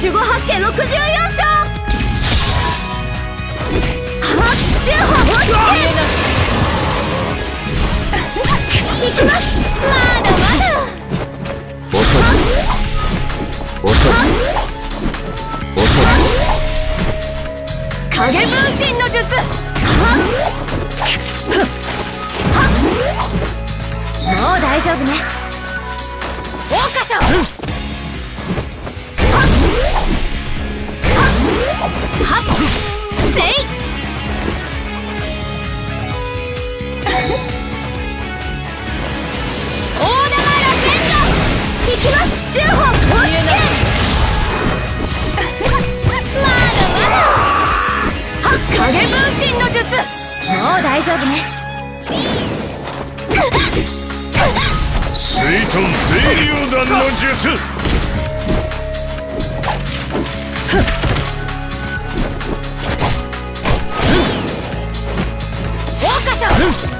守護八景64勝八十歩押してきますまだまだ遅い遅い遅い影分身の術もう大丈夫ね。大丈夫ね水遁清流弾の術桜花賞